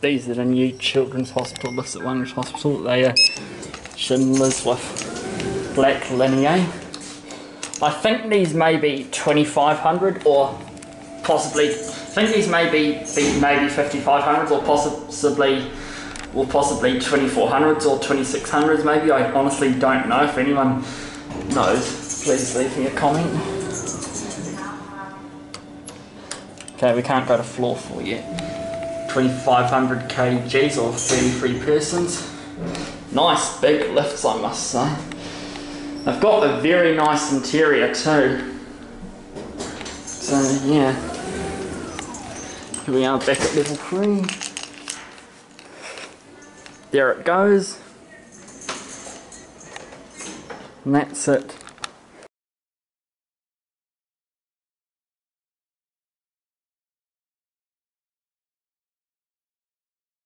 these are the new children's hospital lifts at Wellington Hospital. They are Schindlers with black linear. I think these may be 2500 or possibly. I think these may be, be maybe 5500s or possibly or possibly 2400s or 2600s maybe. I honestly don't know. If anyone knows, please leave me a comment. Okay, we can't go to floor four yet. 2500 kgs or 33 persons. Nice big lifts, I must say. They've got a very nice interior too. So yeah. Here we are back at level 3. There it goes. And that's it.